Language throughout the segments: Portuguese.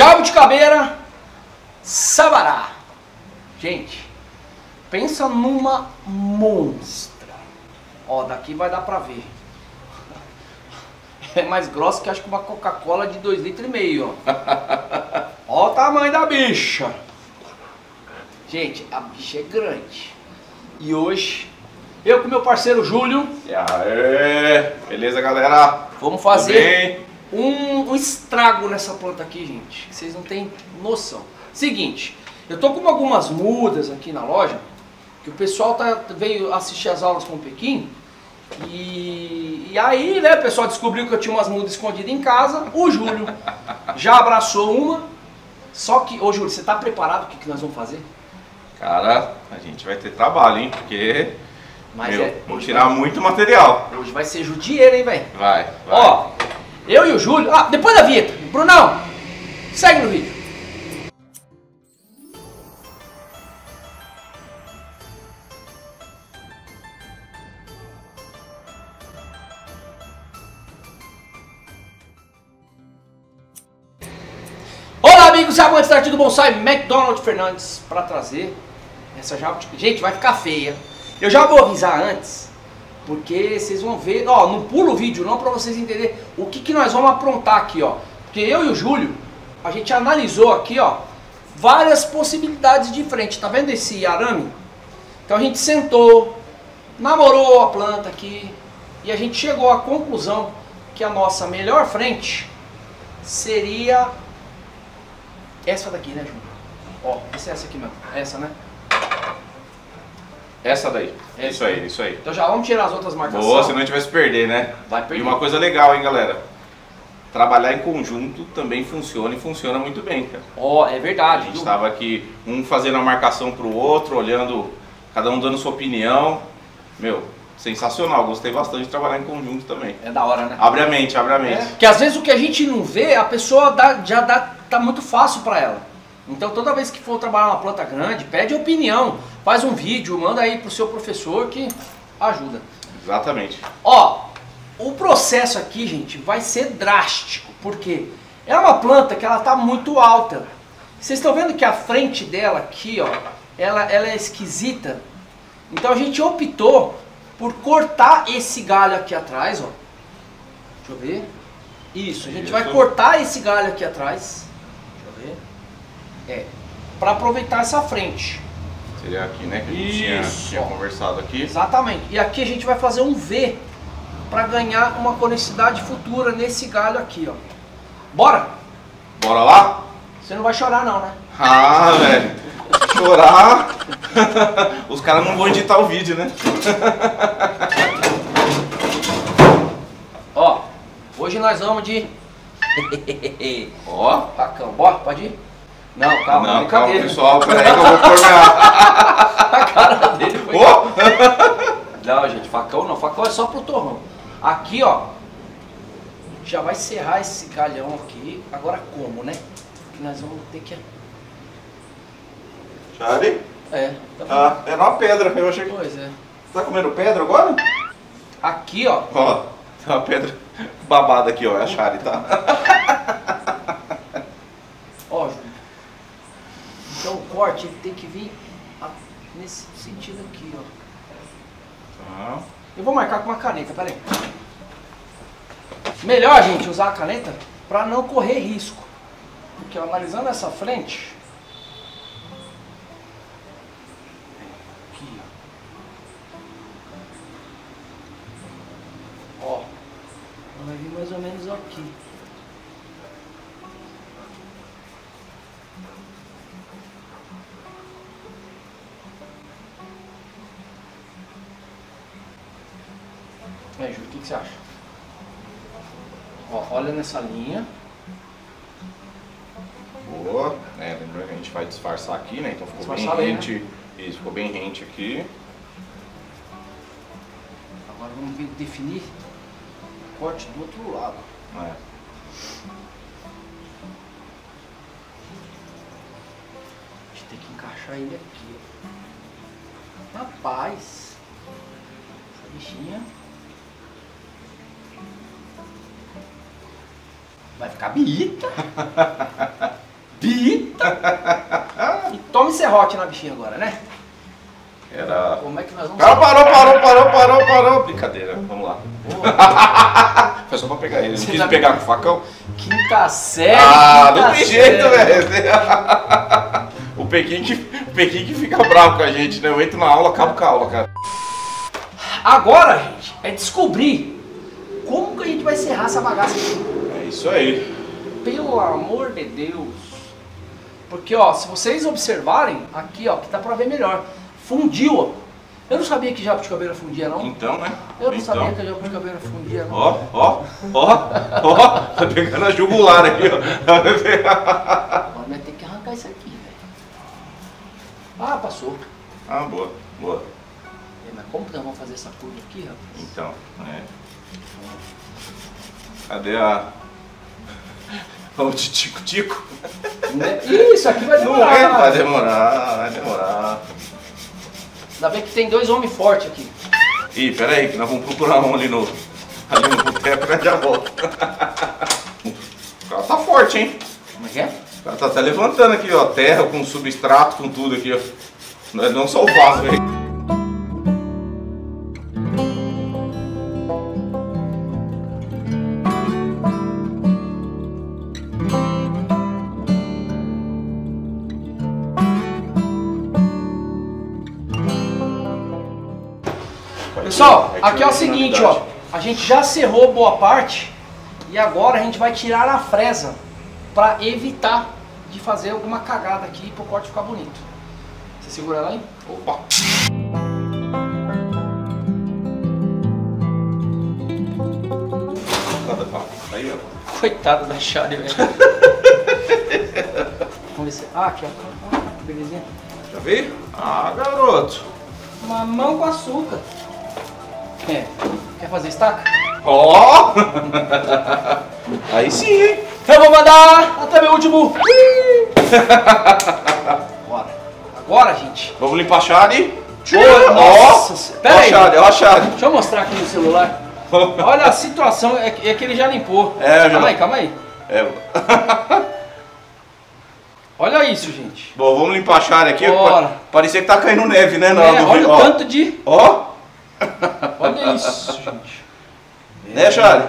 Jabuticabeira, Sabará. Gente, pensa numa monstra. Ó, daqui vai dar pra ver. É mais grossa que acho que uma Coca-Cola de 2,5 litros, e meio, ó. ó o tamanho da bicha. Gente, a bicha é grande. E hoje, eu com meu parceiro Júlio, E aí, beleza galera? vamos fazer? Um, um estrago nessa planta aqui, gente. Vocês não têm noção. Seguinte, eu tô com algumas mudas aqui na loja, que o pessoal tá, veio assistir as aulas com o Pequim, e, e aí, né, o pessoal descobriu que eu tinha umas mudas escondidas em casa, o Júlio já abraçou uma, só que, ô Júlio, você tá preparado o que, que nós vamos fazer? Cara, a gente vai ter trabalho, hein? Porque, Mas meu, é, vou tirar muito material. vai, hoje vai ser judieiro, hein, velho? Vai, vai. Ó, eu e o Júlio. Ah, depois da vinheta. Brunão, segue no vídeo. Olá, amigos e amantes da arte do bonsai, McDonald Fernandes para trazer essa jabuti. Gente, vai ficar feia. Eu já vou avisar antes porque vocês vão ver, ó, não pula o vídeo não para vocês entenderem o que, que nós vamos aprontar aqui, ó. Porque eu e o Júlio, a gente analisou aqui, ó, várias possibilidades de frente. Tá vendo esse arame? Então a gente sentou, namorou a planta aqui e a gente chegou à conclusão que a nossa melhor frente seria essa daqui, né, Júlio? Ó, essa é essa aqui mesmo. Essa, né? Essa daí. Essa. Isso aí, isso aí. Então já vamos tirar as outras marcações. Boa, senão a gente vai se perder, né? Vai perder. E uma coisa legal, hein, galera? Trabalhar em conjunto também funciona e funciona muito bem, cara. Ó, é A verdade. gente viu? estava aqui, um fazendo a marcação pro outro, olhando, cada um dando sua opinião. Meu, sensacional, gostei bastante de trabalhar em conjunto também. É da hora, né? Abre a mente, abre a mente. Porque às vezes o que a gente não vê, a pessoa dá- já dá, tá muito fácil para ela. Então toda vez que for trabalhar uma planta grande, pede opinião, faz um vídeo, manda aí pro seu professor que ajuda. Exatamente. Ó, o processo aqui, gente, vai ser drástico, porque é uma planta que ela tá muito alta. Vocês estão vendo que a frente dela aqui, ó, ela, ela é esquisita. Então a gente optou por cortar esse galho aqui atrás, ó. Deixa eu ver. Isso, a gente Isso. vai cortar esse galho aqui atrás. É, para aproveitar essa frente. Seria aqui, né, que a gente tinha, tinha conversado aqui. Exatamente. E aqui a gente vai fazer um V para ganhar uma conicidade futura nesse galho aqui, ó. Bora? Bora lá? Você não vai chorar não, né? Ah, velho. Chorar. Os caras não vão editar o vídeo, né? Ó, hoje nós vamos de Ó. facão. Bora, pode ir? Não, calma, não, calma, brincadeira. pessoal. Peraí que eu vou pôr minha... A cara dele foi... Ó. Não, gente, facão não. Facão é só pro torrão. Aqui, ó, já vai serrar esse galhão aqui. Agora como, né? Que nós vamos ter que... Chari? É, tá bom. Ah, era uma pedra. Eu achei que... Pois é. Tá comendo pedra agora? Aqui, ó, Ó, tem uma pedra babada aqui, ó. É a Chari, tá? Ó, Júlio. Então o corte ele tem que vir a- nesse sentido aqui, ó. Tá. Eu vou marcar com uma caneta, peraí. Melhor, gente, usar a caneta para não correr risco. Porque ó, analisando essa frente. Aqui, ó. Ó. Ela vai vir mais ou menos aqui. Júlio, o que, que você acha? Ó, olha nessa linha. Boa. É, lembra que a gente vai disfarçar aqui, né? Então ficou Disfarçar bem bem, né? rente. Isso, ficou bem rente aqui. Agora vamos ver- definir o corte do outro lado. É. A gente tem que encaixar ele aqui. Rapaz, essa bichinha bonita. Bita! e tome serrote na bichinha agora, né? Era. Como é que nós vamos... Parou, parou, parou, parou, parou, parou. Brincadeira, vamos lá. Foi só pra pegar ele. Não quis tá- pegar com o facão? Quinta série, Ah, quinta não tem jeito, velho. O Pequim, que, o Pequim que fica bravo com a gente, né? Eu entro na aula, acabo com a aula, cara. Agora, gente, é descobrir como que a gente vai serrar essa bagaça aqui. Isso aí. Pelo amor de Deus. Porque, ó, se vocês observarem, aqui, ó, que dá pra ver melhor. Fundiu, ó. Eu não sabia que jabuticabeira fundia, não. Então, né? Eu não então. sabia que jabuticabeira fundia, não. Ó, ó, ó, ó. Tá pegando a jugular aqui, ó. Agora vai ter que arrancar isso aqui, velho. Ah, passou. Ah, boa, boa. É, mas como que nós vamos fazer essa curva aqui, rapaz? Então, é. Cadê a. Vamos de tico-tico? Né? Isso aqui vai Não demorar. é, vai demorar, vai demorar. Ainda bem que tem dois homens fortes aqui. Ih, pera aí, que nós vamos procurar um ali no. Ali no boteco e nós já volta. O cara tá forte, hein? Como é que é? O cara tá até levantando aqui, ó. Terra com substrato, com tudo aqui, ó. Não é não só o vaso, velho. Seguinte, ó. A gente já cerrou boa parte e agora a gente vai tirar a fresa para evitar de fazer alguma cagada aqui pro corte ficar bonito. Você segura ela aí? Opa! Aí, ó. Coitado da Shari, velho. Vamos ver se. Ah, aqui, ó. Belezinha. Já veio? Ah, garoto. Mamão com açúcar. É. Quer fazer estaca? Ó! Aí sim, hein? Eu vou mandar até meu último. Bora. Agora, gente. Vamos limpar a chave. Ô, nossa, pera aí. a chave. Deixa eu mostrar aqui no celular. Olha a situação, é que, é ele já limpou. É, já- Calma aí, calma aí. É. Olha isso, gente. Bom, vamos limpar a chave aqui. Bora. Pa- Parecia que tá caindo neve, né? Não, É, olha o tanto de. Ó, Olha isso, gente. né, Chave?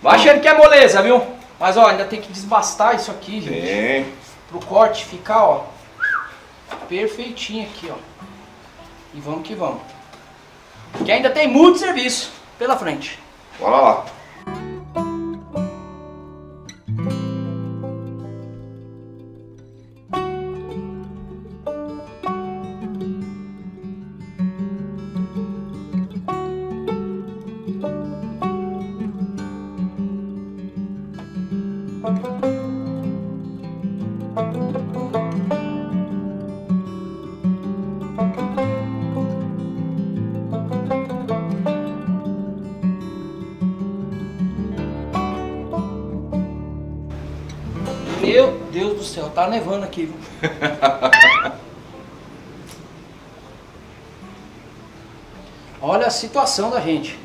Vai achando que é moleza, viu? Mas ó, ainda tem que desbastar isso aqui, gente. Tem. Pro corte ficar, ó. Perfeitinho aqui, ó. E vamos que vamos. Que ainda tem muito serviço pela frente. Bora lá. Céu, tá nevando aqui, viu? Olha a situação da gente.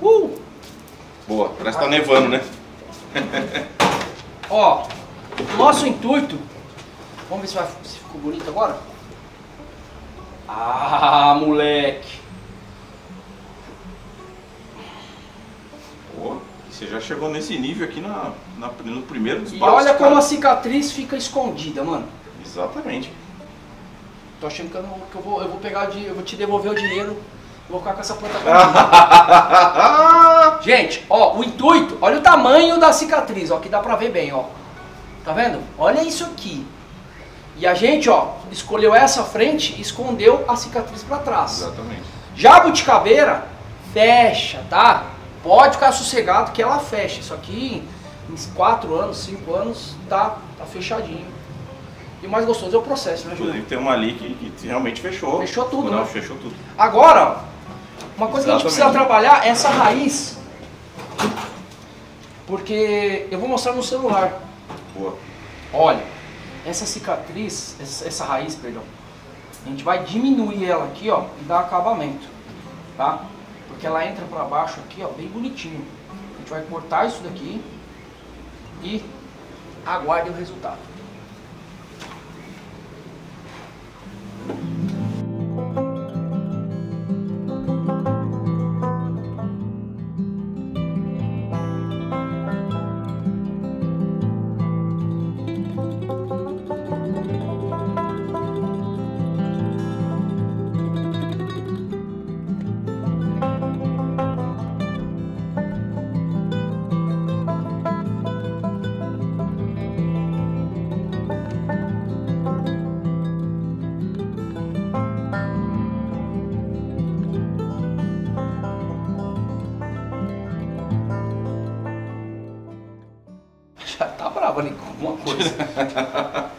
Uh! Boa, parece que tá nevando, né? Ó, nosso intuito. Vamos ver se, vai, se ficou bonito agora. Ah, moleque. Chegou nesse nível aqui na, na- no primeiro E desbaste, olha como cara. a cicatriz fica escondida, mano. Exatamente. Tô achando que eu, não- que eu vou, eu vou pegar de, eu vou te devolver o dinheiro. e Vou ficar com essa planta. Gente, ó, o intuito, olha o tamanho da cicatriz, ó, que dá pra ver bem, ó. Tá vendo? Olha isso aqui. E a gente, ó, escolheu essa frente e escondeu a cicatriz pra trás. Exatamente. Jabuticabeira fecha, tá? Pode ficar sossegado que ela fecha. Isso aqui em 4 anos, 5 anos, tá, tá fechadinho. E o mais gostoso é o processo, né, Júlio? Inclusive tem uma ali que, que realmente fechou. Fechou tudo, Não, né? fechou tudo. Agora, uma coisa que a gente precisa Exatamente. trabalhar é essa raiz. Porque eu vou mostrar no celular. Boa. Olha, essa cicatriz, essa, essa raiz, perdão, a gente vai diminuir ela aqui, ó, e dar acabamento, tá? Porque ela entra para baixo aqui, ó, bem bonitinho. A gente vai cortar isso daqui e aguarde o resultado.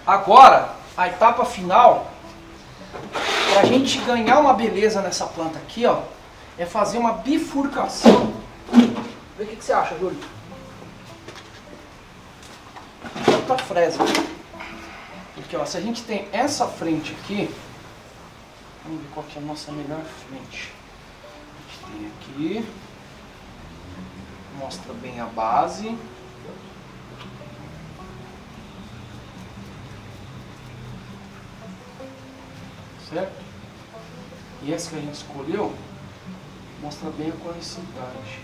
Agora, a etapa final, pra gente ganhar uma beleza nessa planta aqui, ó, é fazer uma bifurcação. Vê o que, que você acha, Júlio? Tanta fresa. Porque ó, se a gente tem essa frente aqui, vamos ver qual que é a nossa melhor frente. A gente tem aqui, mostra bem a base. Certo? E essa que a gente escolheu mostra bem a conexidade.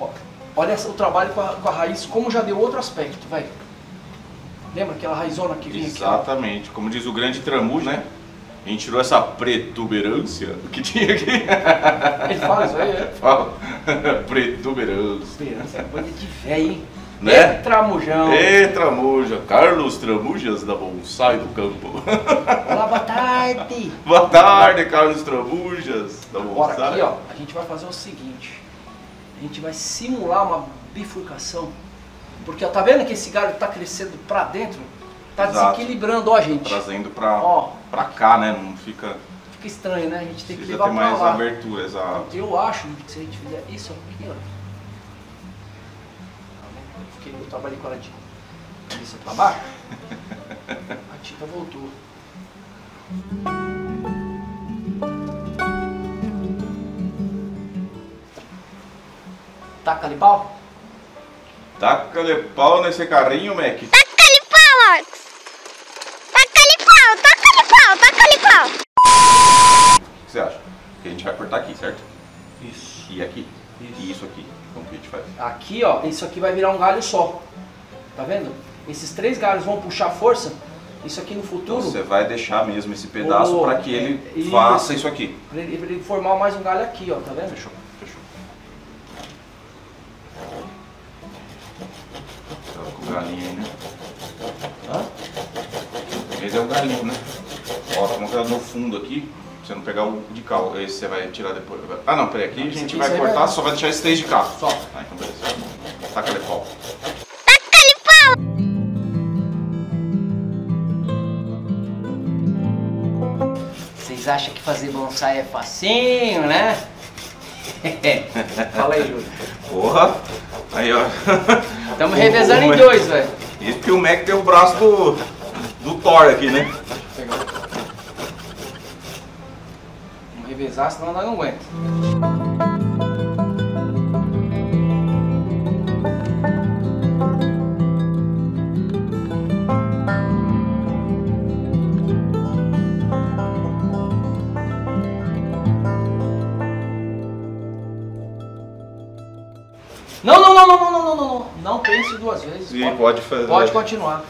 Ó, olha o trabalho com a, com a raiz, como já deu outro aspecto, velho. Lembra aquela raizona que vinha aqui? Exatamente. Como diz o grande tramujo, né? A gente tirou essa protuberância que tinha aqui. Ele fala isso aí, é. Fala. protuberância. Esperança, é banda de velho, hein? Né? É, Tramujão. Ê, Tramuja. Carlos Tramujas da Bonsai do Campo. Olá, boa tarde. Boa tarde, Carlos Tramujas da Agora Bonsai. aqui, ó, a gente vai fazer o seguinte. A gente vai simular uma bifurcação. Porque, ó, tá vendo que esse galho tá crescendo pra dentro? Tá Exato. desequilibrando, ó, gente. Trazendo pra, Ó. pra cá, né? Não fica. Fica estranho, né? A gente tem que Precisa levar ter mais lá. abertura, exato. Eu acho que se a gente fizer isso aqui, ó. Vendo? Eu trabalhei com ela de cabeça pra baixo. A tinta voltou. Taca ali pau? Taca-lhe pau nesse carrinho, Mac. Taca-lhe pau, Marcos! Taca-lhe pau, taca-lhe pau, taca-lhe pau! O que você acha? Que a gente vai cortar aqui, certo? Isso. E aqui. Isso. E isso aqui. Como que a gente faz? Aqui, ó, isso aqui vai virar um galho só. Tá vendo? Esses três galhos vão puxar força. Isso aqui no Então futuro, você vai deixar mesmo esse pedaço para que ele é, isso. faça isso aqui. pra ele, ele formar mais um galho aqui, ó, tá vendo? Fechou, fechou. Tava com o galinho aí, né? Hã? Esse é o galinho, né? Ó, uma coisa no fundo aqui, você não pegar o de cal. Esse você vai tirar depois. Ah não, peraí, aqui a gente vai cortar, vai- só vai deixar esses três de cá. Só. Ah, então beleza. Taca de pau. Taca-lhe pau! Vocês acham que fazer bonsai é facinho, né? Fala aí, Júlio. Porra! Aí, ó. Estamos revezando o em Mac- dois, velho. Isso porque o Mac tem o braço do, do Thor aqui, né? Vamos revezar, senão nós não aguenta. Não, não, não, não, não, não, não, não, não. Não pense duas vezes. E pode fazer. pode continuar.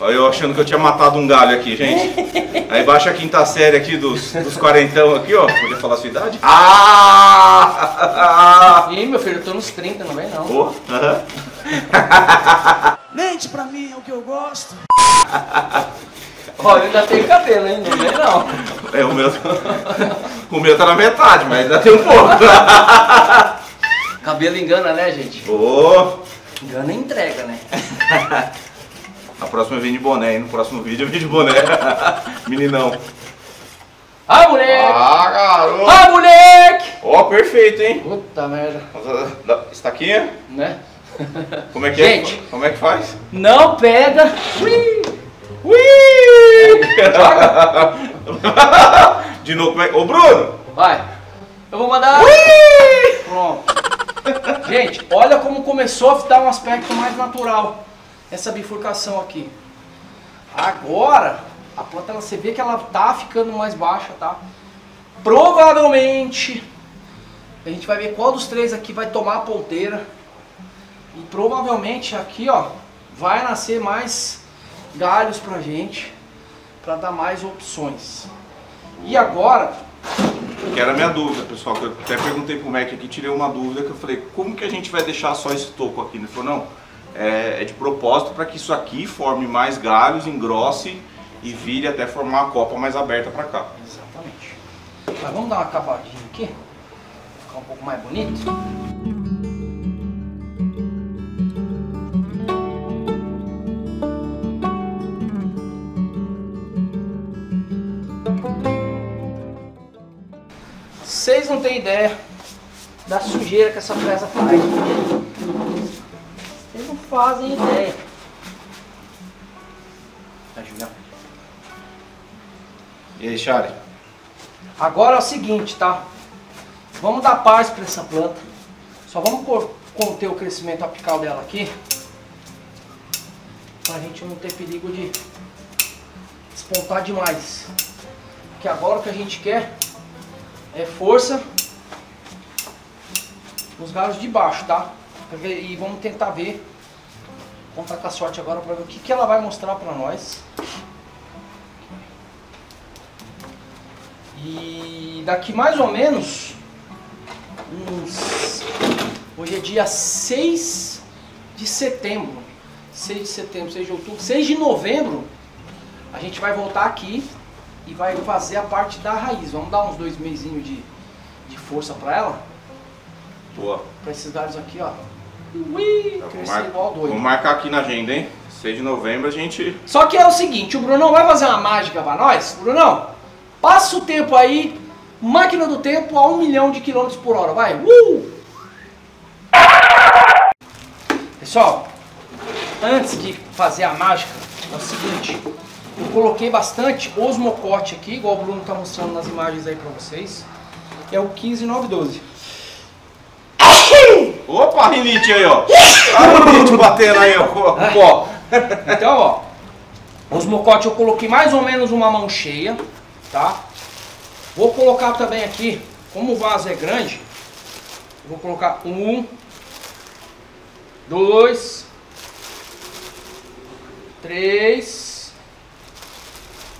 Olha eu achando que eu tinha matado um galho aqui, gente. Aí baixa a quinta série aqui dos, dos quarentão aqui, ó. Podia falar a sua idade? Ah! Ih, meu filho, eu tô nos 30, não vem não. Pô, aham. Mente pra mim, é o que eu gosto. Olha, eu ainda tenho cabelo, hein? Não vem não. É, o meu, o meu tá na metade, mas ainda tem um pouco. Cabelo engana, né, gente? Ô, Engana e entrega, né? A próxima vem de boné, hein? No próximo vídeo eu vim de boné. Meninão. Ah, moleque! Ah, garoto! Ah, moleque! Ó, perfeito, hein? Puta merda, Estaquinha? né? Como é que Gente. é? Como é que faz? Não pega. Ui! Ui! De novo, como é? Ô, Bruno! Vai. Eu vou mandar. Pronto. Gente, olha como começou a dar um aspecto mais natural. Essa bifurcação aqui. Agora, a planta você vê que ela tá ficando mais baixa, tá? Provavelmente, a gente vai ver qual dos três aqui vai tomar a ponteira. E provavelmente aqui, ó, vai nascer mais galhos pra gente, pra dar mais opções. E agora, Que era a minha dúvida, pessoal, que eu até perguntei pro Mac aqui, tirei uma dúvida que eu falei, como que a gente vai deixar só esse toco aqui? Ele falou, não, é, é de propósito para que isso aqui forme mais galhos, engrosse e vire até formar uma copa mais aberta para cá. Exatamente. Mas vamos dar uma acabadinha aqui, ficar um pouco mais bonito. Vocês não têm ideia da sujeira que essa fresa faz. Fazem ideia. Vai, Julião. E aí, Shari? Agora é o seguinte, tá? Vamos dar paz para essa planta. Só vamos conter o crescimento apical dela aqui. Pra gente não ter perigo de despontar demais. Porque agora o que a gente quer é força nos galhos de baixo, tá? Pra ver- E vamos tentar ver. Estar com a sorte agora para ver o que, que ela vai mostrar para nós. E daqui mais ou menos uns. Hoje é dia 6 de setembro. 6 de setembro, 6 de outubro, 6 de novembro. A gente vai voltar aqui e vai fazer a parte da raiz. Vamos dar uns dois mesinhos de, de força para ela. Boa. Para esses galhos aqui, ó. Ui, Vamos, crescer mar- igual doido. vamos marcar aqui na agenda, hein? 6 de novembro a gente. Só que é o seguinte, o Brunão vai fazer uma mágica pra nós. Brunão, passa o tempo aí, máquina do tempo a um milhão de quilômetros por hora, vai. Uh! Pessoal, antes de fazer a mágica, é o seguinte, eu coloquei bastante osmocote aqui, igual o Bruno tá mostrando nas imagens aí pra vocês. É o 15912. Opa, rinite aí, ó. Olha o rinite batendo aí, ó. Ó. Então, ó, osmocote eu coloquei mais ou menos uma mão cheia, tá? Vou colocar também aqui, como o vaso é grande, vou colocar um, dois, três,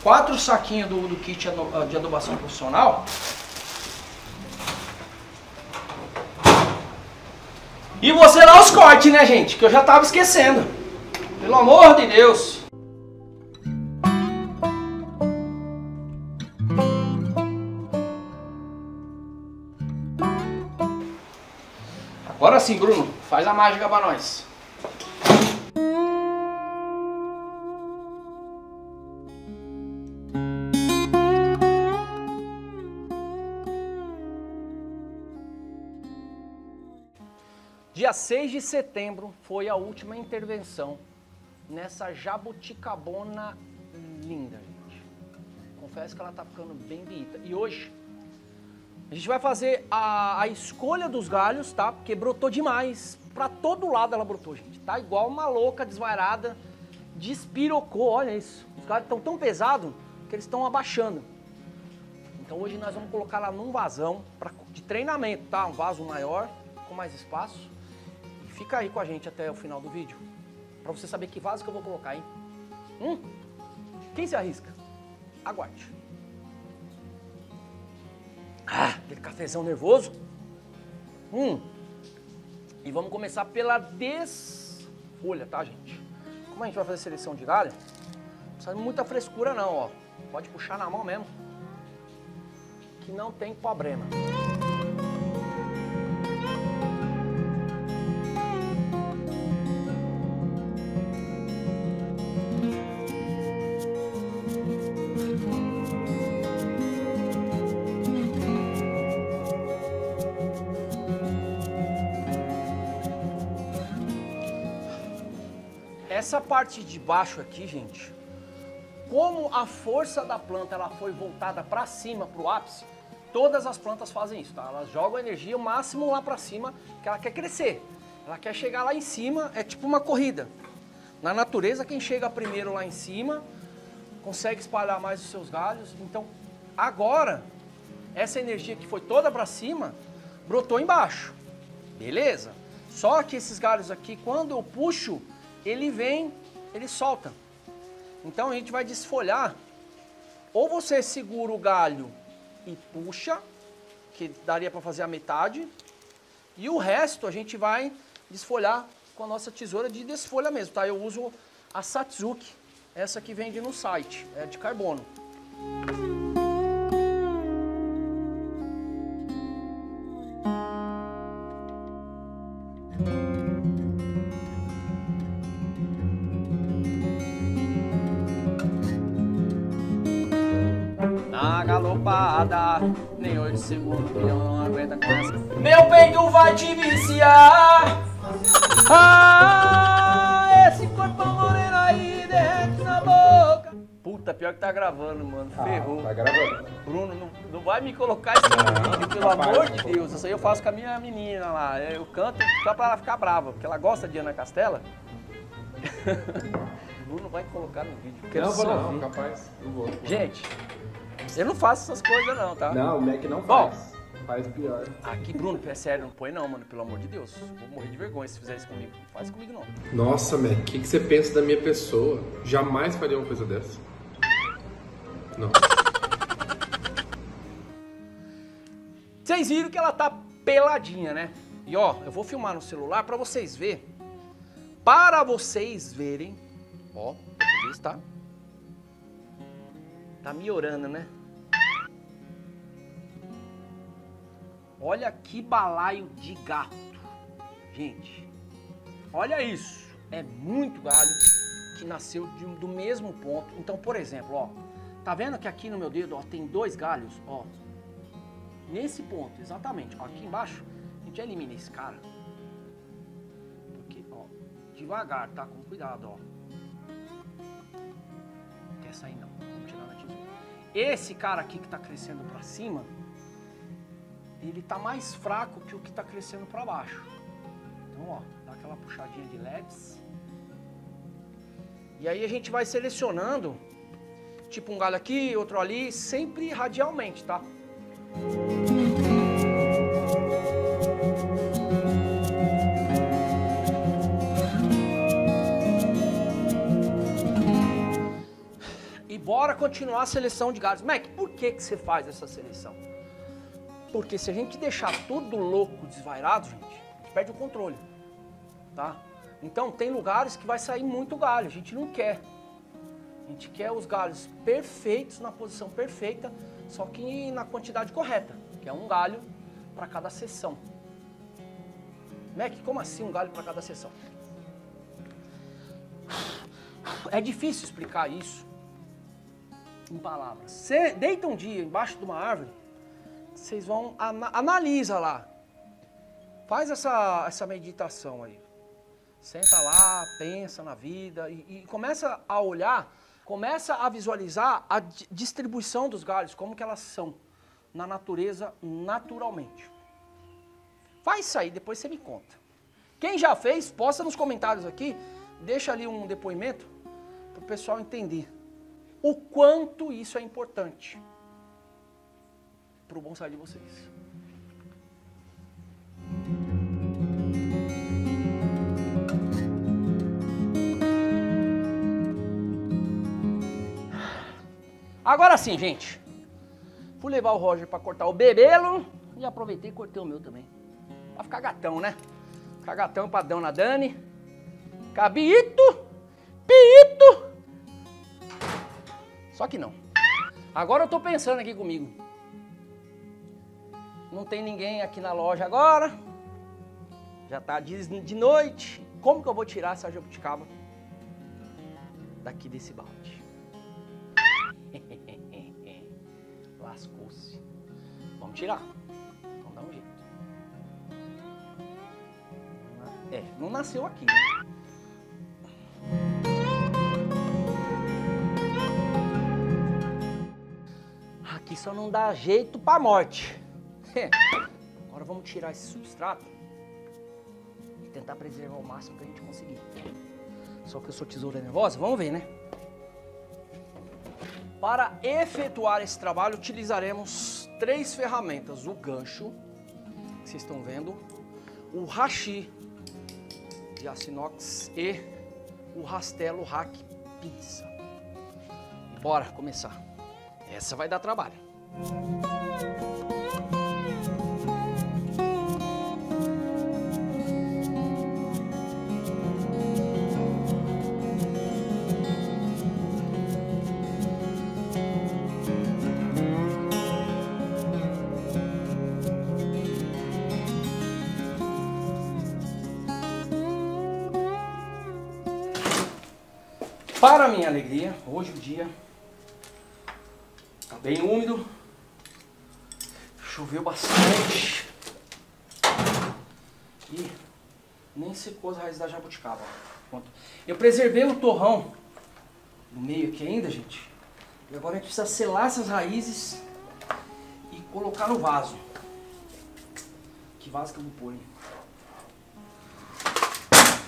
quatro saquinhos do, do kit de adubação profissional. E você lá os cortes, né, gente? Que eu já tava esquecendo. Pelo amor de Deus. Agora sim, Bruno, faz a mágica pra nós. Dia 6 de setembro foi a última intervenção nessa jabuticabona linda, gente. Confesso que ela tá ficando bem bonita. E hoje a gente vai fazer a, a escolha dos galhos, tá? Porque brotou demais. Pra todo lado ela brotou, gente. Tá igual uma louca desvairada. Despirocou, olha isso. Os galhos estão tão pesados que eles estão abaixando. Então hoje nós vamos colocar lá num vasão pra, de treinamento, tá? Um vaso maior, com mais espaço. Fica aí com a gente até o final do vídeo. Pra você saber que vaso que eu vou colocar, hein? Hum? Quem se arrisca? Aguarde. Ah, aquele cafezão nervoso. Hum. E vamos começar pela desfolha, tá, gente? Como a gente vai fazer seleção de galho, não precisa de muita frescura não, ó. Pode puxar na mão mesmo. Que não tem problema. Essa parte de baixo aqui, gente, como a força da planta ela foi voltada para cima, para o ápice, todas as plantas fazem isso, tá? Elas jogam a energia o máximo lá para cima, que ela quer crescer. Ela quer chegar lá em cima, é tipo uma corrida. Na natureza, quem chega primeiro lá em cima consegue espalhar mais os seus galhos. Então, agora, essa energia que foi toda para cima, brotou embaixo. Beleza? Só que esses galhos aqui, quando eu puxo, ele vem, ele solta. Então a gente vai desfolhar. Ou você segura o galho e puxa, que daria para fazer a metade, e o resto a gente vai desfolhar com a nossa tesoura de desfolha mesmo, tá? Eu uso a Satsuki, essa que vende no site, é de carbono. Segundos, milhão não aguenta. Meu peito vai te viciar. Ah, esse corpão moreno aí derrete na boca. Puta, pior que tá gravando, mano. Ferrou. Tá gravando. Bruno, não, não vai me colocar isso no vídeo, pelo rapaz, amor de. Deus. Isso aí eu faço com a minha menina lá. Eu canto só pra ela ficar brava, porque ela gosta de Ana Castela. Bruno vai colocar no vídeo. Não, vou não, capaz. Não vou. Gente, eu não faço essas coisas não, tá? Não, o Mac não Bom. faz. Faz pior. Aqui, Bruno, é sério, não põe não, mano, pelo amor de Deus. Vou morrer de vergonha se fizer isso comigo. Não faz comigo não. Nossa, Mac, o que, que você pensa da minha pessoa? Jamais faria uma coisa dessa. Não. Vocês viram que ela tá peladinha, né? E ó, eu vou filmar no celular pra vocês verem. Para vocês verem. Ó, português tá. Tá melhorando, né? Olha que balaio de gato. Gente, olha isso. É muito galho que nasceu de- do mesmo ponto. Então, por exemplo, ó. Tá vendo que aqui no meu dedo, ó, tem dois galhos, ó. Nesse ponto, exatamente. Ó, aqui embaixo, a gente elimina esse cara. Porque, ó, devagar, tá? Com cuidado, ó. Não quer sair não. Vamos tirar tesoura. Esse cara aqui que tá crescendo pra cima, ele tá mais fraco que o que tá crescendo pra baixo. Então, ó, dá aquela puxadinha de leves. E aí a gente vai selecionando, tipo um galho aqui, outro ali, sempre radialmente, tá? E bora continuar a seleção de galhos. Mac, por que, que você faz essa seleção? Porque se a gente deixar tudo louco, desvairado, gente, a gente perde o controle, tá? Então tem lugares que vai sair muito galho, a gente não quer. A gente quer os galhos perfeitos, na posição perfeita, só que na quantidade correta, que é um galho para cada seção. Mac, como assim um galho para cada seção? É difícil explicar isso em palavras. Você deita um dia embaixo de uma árvore, vocês vão ana analisa lá. Faz essa, essa meditação aí. Senta lá, pensa na vida e, e começa a olhar, começa a visualizar a di- distribuição dos galhos, como que elas são na natureza naturalmente. Faz isso aí, depois você me conta. Quem já fez, posta nos comentários aqui, deixa ali um depoimento para o pessoal entender o quanto isso é importante para o bonsai de vocês. Agora sim, gente. Fui levar o Roger para cortar o bebelo e aproveitei e cortei o meu também. Pra ficar gatão, né? Ficar gatão pra Dona Dani. Cabito, piito. Só que não. Agora eu tô pensando aqui comigo. Não tem ninguém aqui na loja agora. Já tá de, de noite. Como que eu vou tirar essa jabuticaba daqui desse balde? Lascou-se. Vamos tirar. Vamos dar um jeito. É, não nasceu aqui, né? Aqui só não dá jeito pra morte. Agora vamos tirar esse substrato e tentar preservar o máximo que a gente conseguir. Só que eu sou tesoura nervosa, vamos ver, né? Para efetuar esse trabalho, utilizaremos três ferramentas: o gancho, que vocês estão vendo, o hashi de aço inox e o rastelo hack pinça. Bora começar. Essa vai dar trabalho. Para minha alegria, hoje o dia está bem úmido, Choveu bastante. E nem secou as raízes da jabuticaba. Eu preservei o torrão no meio aqui ainda, gente. E agora a gente precisa selar essas raízes e colocar no vaso. Que vaso que eu vou pôr, hein?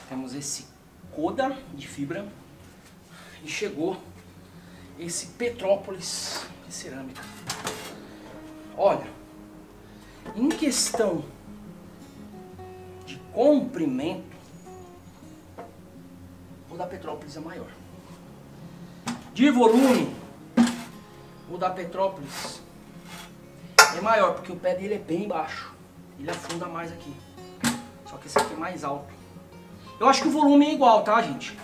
Temos esse coda de fibra e chegou esse Petrópolis de cerâmica. Olha, em questão de comprimento, o da Petrópolis é maior. De volume, o da Petrópolis é maior, porque o pé dele é bem baixo. Ele afunda mais aqui. Só que esse aqui é mais alto. Eu acho que o volume é igual, tá, gente?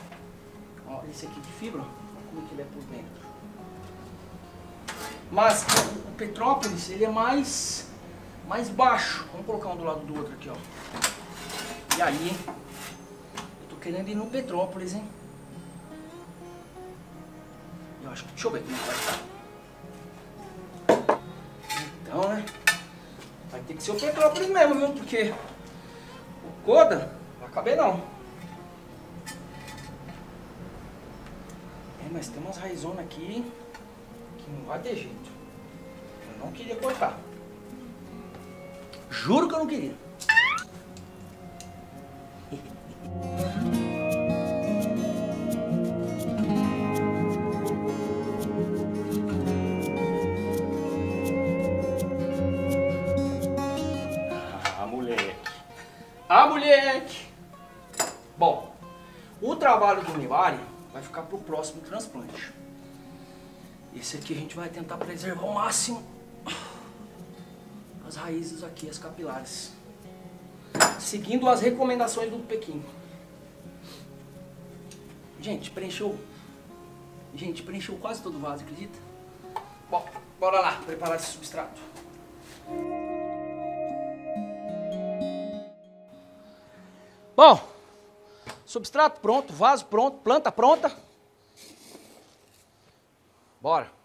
Ó, esse aqui de fibra, como que ele é por dentro. Mas o Petrópolis, ele é mais, mais baixo. Vamos colocar um do lado do outro aqui, ó. E aí, eu tô querendo ir no Petrópolis, hein? Eu acho que, deixa eu ver como é vai estar. Então, né? Vai ter que ser o Petrópolis mesmo, viu? Porque o Coda não vai caber não. Mas tem umas raizonas aqui que não vai ter jeito. Eu não queria cortar. Juro que eu não queria. Ah, moleque. Ah, moleque. Bom, o trabalho do Univare vai ficar pro próximo transplante. Esse aqui a gente vai tentar preservar ao máximo as raízes aqui, as capilares. Seguindo as recomendações do Pequim. Gente, preencheu. Gente, preencheu quase todo o vaso, acredita? Bom, bora lá, preparar esse substrato. Bom, substrato pronto, vaso pronto, planta pronta. Bora.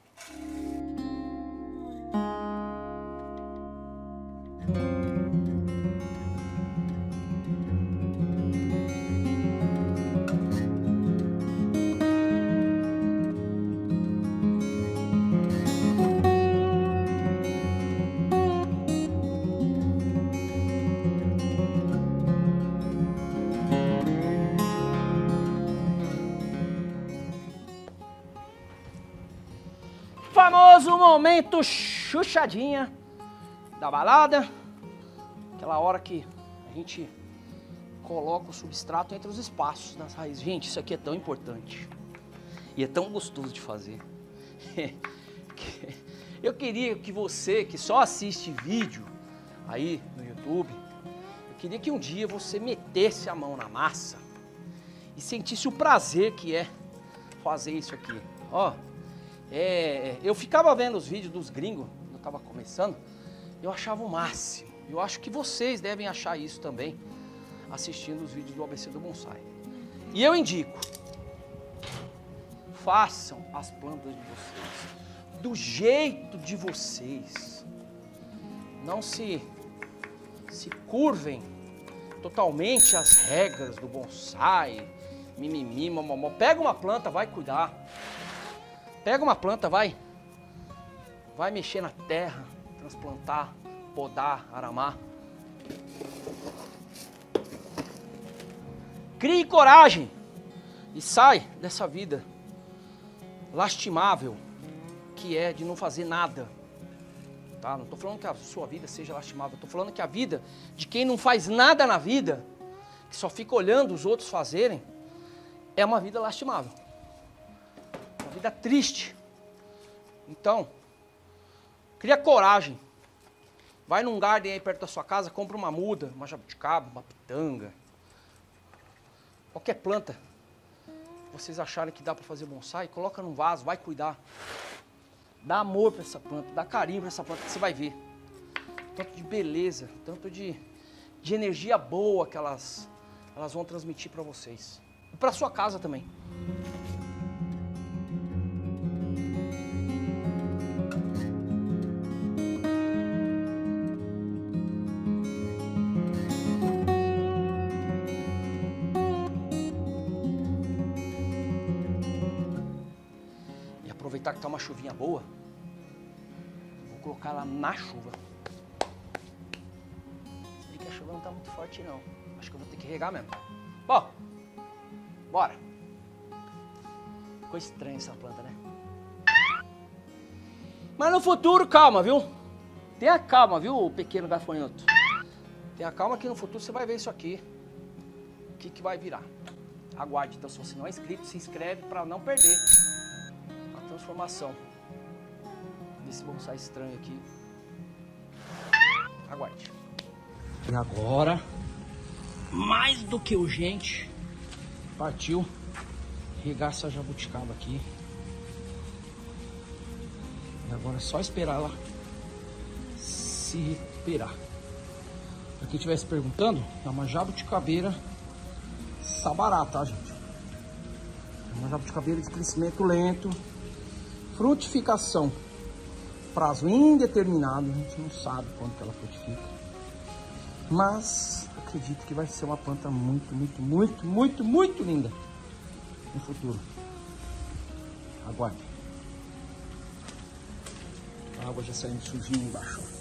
Momento chuchadinha da balada. Aquela hora que a gente coloca o substrato entre os espaços das raízes. Gente, isso aqui é tão importante. E é tão gostoso de fazer. Eu queria que você que só assiste vídeo aí no YouTube, eu queria que um dia você metesse a mão na massa e sentisse o prazer que é fazer isso aqui. Ó, é, eu ficava vendo os vídeos dos gringos, eu estava começando, eu achava o máximo. Eu acho que vocês devem achar isso também, assistindo os vídeos do ABC do Bonsai. E eu indico, façam as plantas de vocês, do jeito de vocês. Não se, se curvem totalmente às regras do bonsai, mimimi, mamamó. Pega uma planta, vai cuidar. Pega uma planta, vai. Vai mexer na terra, transplantar, podar, aramar. Crie coragem e sai dessa vida lastimável que é de não fazer nada. Tá? Não estou falando que a sua vida seja lastimável, estou falando que a vida de quem não faz nada na vida, que só fica olhando os outros fazerem, é uma vida lastimável. Vida triste. Então, cria coragem. Vai num garden aí perto da sua casa, compra uma muda, uma jabuticaba, uma pitanga. Qualquer planta. Vocês acharem que dá para fazer bonsai, coloca num vaso, vai cuidar. Dá amor para essa planta, dá carinho para essa planta, que você vai ver. Tanto de beleza, tanto de, de energia boa que elas, elas vão transmitir para vocês. E para sua casa também. Uma chuvinha boa. Vou colocar ela na chuva. Se bem que a chuva não tá muito forte não. Acho que eu vou ter que regar mesmo. Bom, bora. Ficou estranha essa planta, né? Mas no futuro, calma, viu? Tenha calma, viu, pequeno gafanhoto? Tenha calma que no futuro você vai ver isso aqui. O que, que vai virar. Aguarde, então, se você não é inscrito, se inscreve para não perder transformação desse bonsai estranho aqui. Aguarde. E agora, mais do que urgente, partiu regar essa jabuticaba aqui. E agora é só esperar ela se recuperar. Pra quem estivesse perguntando, é uma jabuticabeira sabará, tá, gente? É uma jabuticabeira de crescimento lento, frutificação, prazo indeterminado, a gente não sabe quando que ela frutifica. Mas acredito que vai ser uma planta muito, muito, muito, muito, muito linda no futuro. Aguarde. A água já saindo sujinha embaixo.